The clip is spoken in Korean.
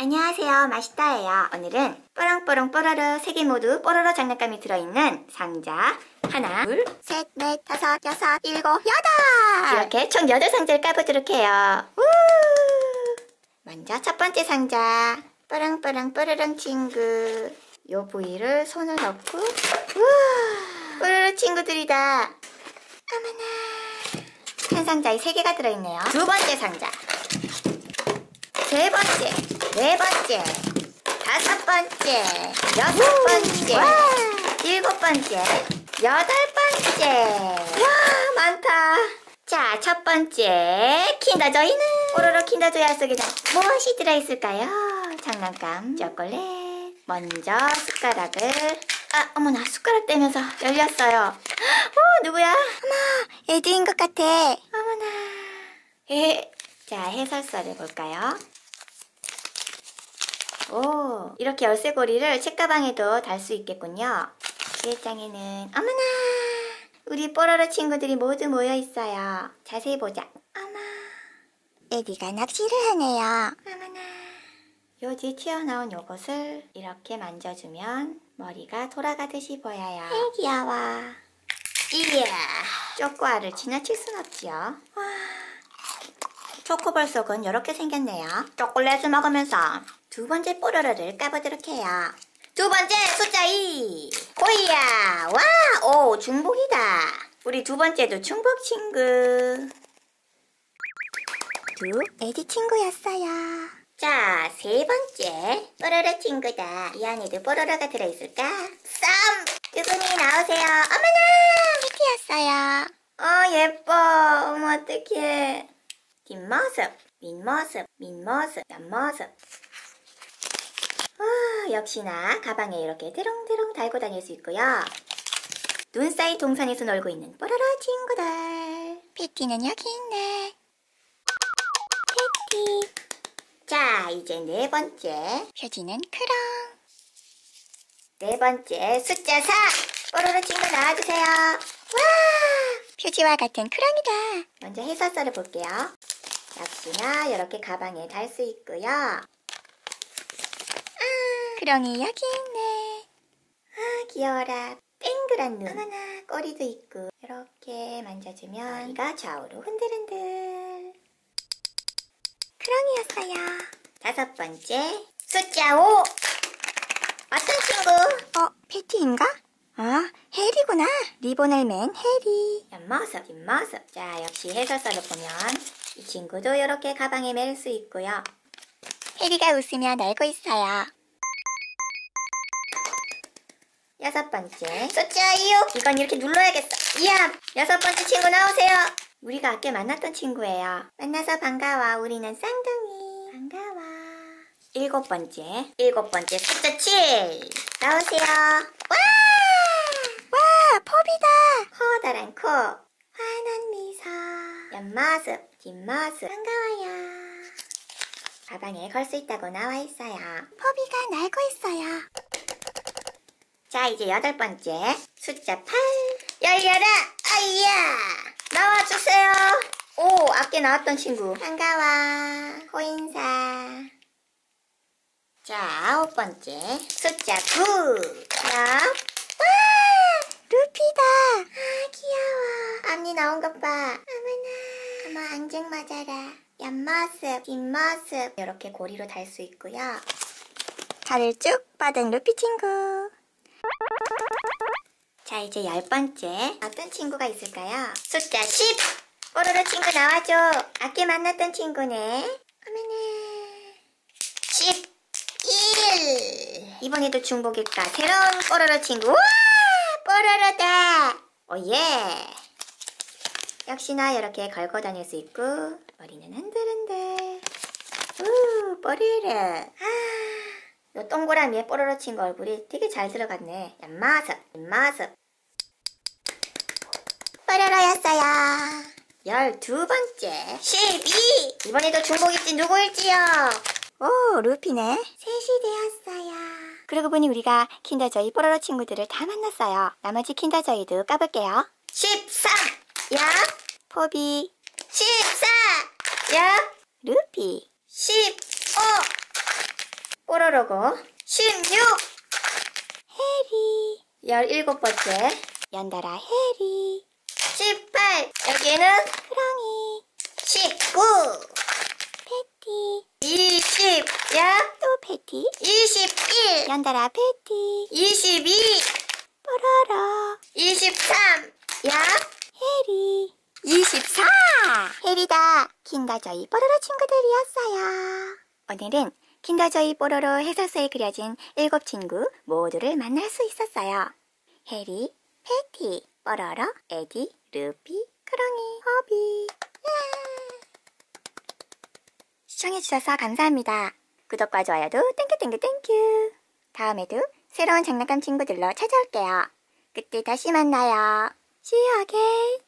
안녕하세요. 맛있다예요. 오늘은 뽀롱뽀롱 뽀로로 세개 모두 뽀로로 장난감이 들어있는 상자 하나 둘 셋, 넷, 다섯, 여섯, 일곱, 여덟! 이렇게 총 8상자를 까보도록 해요. 우! 먼저 첫 번째 상자. 뽀롱뽀롱 뽀로롱 친구. 요 부위를 손을 넣고 우와 뽀로로 친구들이다. 어머나. 한 상자에 3개가 들어있네요. 두 번째 상자. 세 번째, 네 번째, 다섯 번째, 여섯 번째, 일곱 번째, 여덟 번째. 와, 많다. 자, 첫 번째, 킨더조이는 뽀로로 킨더조이 속에는 무엇이 들어있을까요? 장난감, 초콜릿. 먼저 숟가락을 아, 어머나, 숟가락 떼면서 열렸어요. 어, 누구야? 애들인 것 같아. 어머나. 에, 자, 해설서를 볼까요? 오, 이렇게 열쇠고리를 책가방에도 달 수 있겠군요. 1장에는 어머나! 우리 뽀로로 친구들이 모두 모여 있어요. 자세히 보자. 어머, 애디가 낚시를 하네요. 어머나. 요 뒤에 튀어나온 요것을 이렇게 만져주면 머리가 돌아가듯이 보여요. 귀여워. 이야, 초코알을 지나칠 순 없지요. 와, 초코볼 속은 이렇게 생겼네요. 초콜릿을 먹으면서 두 번째 뽀로로를 까보도록 해요. 두 번째 숫자 2. 고이야. 와, 오, 중복이다. 우리 두 번째도 중복 친구. 두, 애디 친구였어요. 자, 세 번째 뽀로로 친구다. 이 안에도 뽀로로가 들어있을까? 쌈! 두근이 나오세요. 어머나! 패티였어요. 어 예뻐 어머 어떡해 뒷모습 밑모습 밑모습 옆모습 아 역시나 가방에 이렇게 대롱대롱 달고 다닐 수 있고요 눈 사이 동산에서 놀고 있는 뽀로로 친구들 패티는 여기 있네. 패티 자 이제 네 번째 표지는 크롱. 네 번째 숫자 4 뽀로로 친구 나와주세요 와 표지와 같은 크롱이다. 먼저 해설서를 볼게요. 역시나 이렇게 가방에 달 수 있고요. 크롱이 여기 있네. 아 귀여워라. 땡그란 눈. 어머나 꼬리도 있고 이렇게 만져주면 머리가 좌우로 흔들흔들. 크롱이었어요. 다섯 번째 숫자 5. 어떤 친구? 어, 패티인가? 아, 해리구나. 리본을 맨 해리. 옆모습, 뒷모습. 자 역시 해설서를 보면 이 친구도 이렇게 가방에 멜 수 있고요. 해리가 웃으며 날고 있어요. 여섯 번째. 6 이건 이렇게 눌러야겠어. 이야 여섯 번째 친구 나오세요. 우리가 아까 만났던 친구예요. 만나서 반가워. 우리는 쌍둥이. 반가워. 일곱 번째. 일곱 번째 숫자 7 나오세요. 와! 와, 포비다. 커다란 코. 환한 미소. 옆모습 뒷모습. 반가워요. 가방에 걸 수 있다고 나와 있어요. 포비가 날고 있어요. 자, 이제 여덟 번째. 숫자 8. 열려라! 아이야! 나와주세요! 오, 아까 나왔던 친구. 반가워. 호인사. 자, 아홉 번째. 숫자 9. 자, 루피다. 아, 귀여워. 앞니 나온 것 봐. 어머나. 어머, 앙증 맞아라. 옆모습, 뒷모습. 이렇게 고리로 달 수 있고요. 발을 쭉 뻗은 루피 친구. 자, 이제 열 번째. 어떤 친구가 있을까요? 숫자 10! 뽀로로 친구 나와줘. 아까 만났던 친구네. 어머나. 11! 이번에도 중복일까? 새로운 뽀로로 친구. 우와! 뽀로로다! 오예! 역시나 이렇게 걸고 다닐 수 있고, 머리는 흔들흔들. 우, 뽀로로. 아, 요 동그라미에 뽀로로 친구 얼굴이 되게 잘 들어갔네. 옆모습, 뒷모습. 뽀로로였어요. 열두 번째. 12! 이번에도 중복일지 누구일지요? 오, 루피네. 셋이 되었어요. 그러고 보니 우리가 킨더저이 뽀로로 친구들을 다 만났어요. 나머지 킨더저이도 까볼게요. 13! 야! 포비. 14! 야! 루피. 15! 뽀로로고 16 해리. 17번째 연달아 해리. 18 여기는 크롱이. 19 패티. 20 야, 또 패티. 21 연달아 패티. 22 뽀로로. 23 야, 해리. 24 해리다. Kinder Joy 뽀로로 친구들이었어요. 오늘은 Kinder Joy 뽀로로 해설서에 그려진 일곱 친구 모두를 만날 수 있었어요. 해리, 패티, 뽀로로, 에디, 루피, 크롱이, 포비. 예. 시청해주셔서 감사합니다. 구독과 좋아요도 thank you thank you thank you. 다음에도 새로운 장난감 친구들로 찾아올게요. 그때 다시 만나요. See you again.